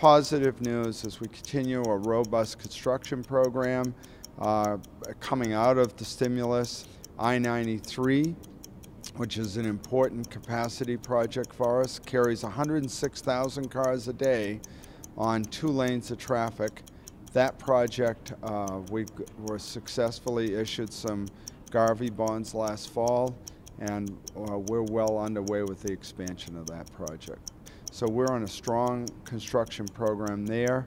Positive news as we continue a robust construction program uh, coming out of the stimulus. I-93, which is an important capacity project for us, carries 106,000 cars a day on two lanes of traffic. That project, uh, we were successfully issued some GARVEE bonds last fall, and uh, we're well underway with the expansion of that project. So we're on a strong construction program there.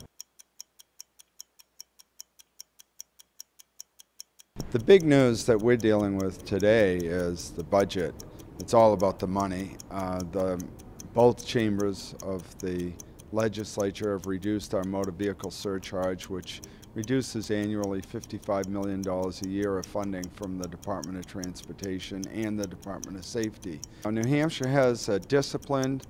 The big news that we're dealing with today is the budget. It's all about the money. Uh, the, both chambers of the legislature have reduced our motor vehicle surcharge, which reduces annually $55 million a year of funding from the Department of Transportation and the Department of Safety. Now, New Hampshire has a disciplined,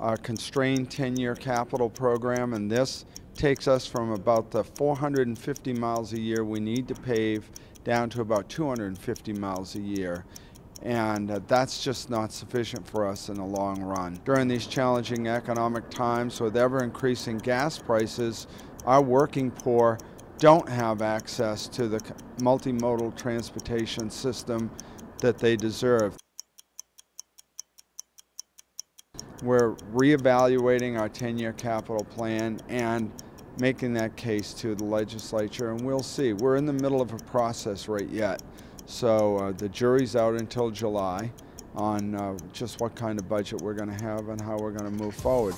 uh, constrained 10-year capital program, and this takes us from about the 450 miles a year we need to pave down to about 250 miles a year. And uh, that's just not sufficient for us in the long run. During these challenging economic times with ever increasing gas prices, our working poor don't have access to the multimodal transportation system that they deserve. We're reevaluating our 10-year capital plan and making that case to the legislature, and we'll see. We're in the middle of a process right yet. So uh, the jury's out until July on uh, just what kind of budget we're going to have and how we're going to move forward.